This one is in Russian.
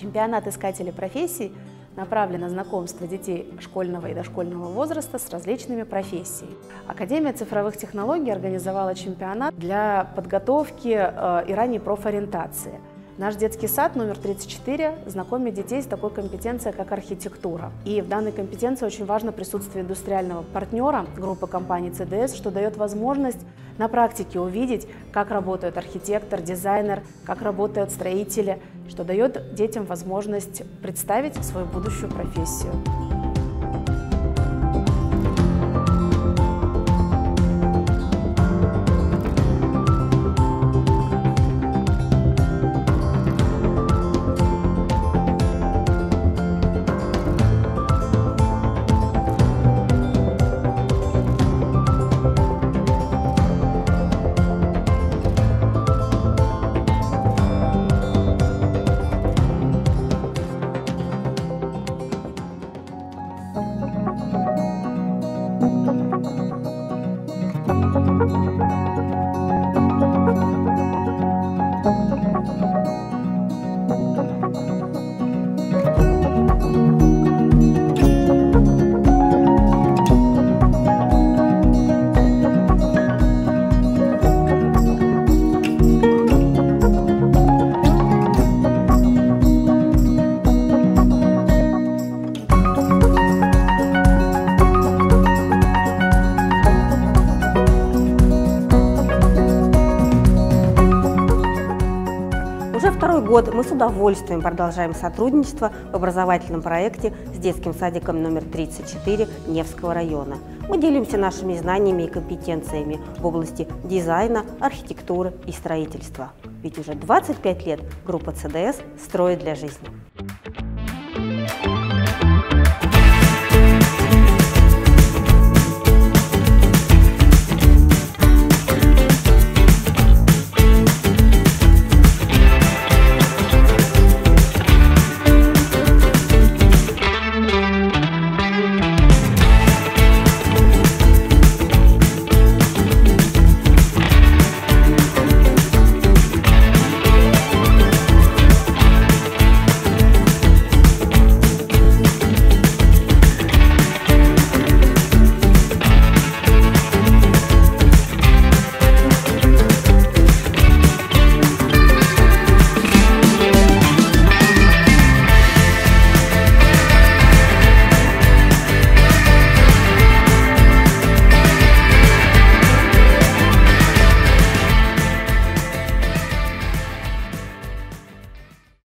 Чемпионат искателей профессий направлен на знакомство детей школьного и дошкольного возраста с различными профессиями. Академия цифровых технологий организовала чемпионат для подготовки э, и ранней профориентации – Наш детский сад номер 34 знакомит детей с такой компетенцией, как архитектура. И в данной компетенции очень важно присутствие индустриального партнера группы компаний CDS, что дает возможность на практике увидеть, как работает архитектор, дизайнер, как работают строители, что дает детям возможность представить свою будущую профессию. Год мы с удовольствием продолжаем сотрудничество в образовательном проекте с детским садиком номер 34 Невского района. Мы делимся нашими знаниями и компетенциями в области дизайна, архитектуры и строительства. Ведь уже 25 лет группа ЦДС строит для жизни.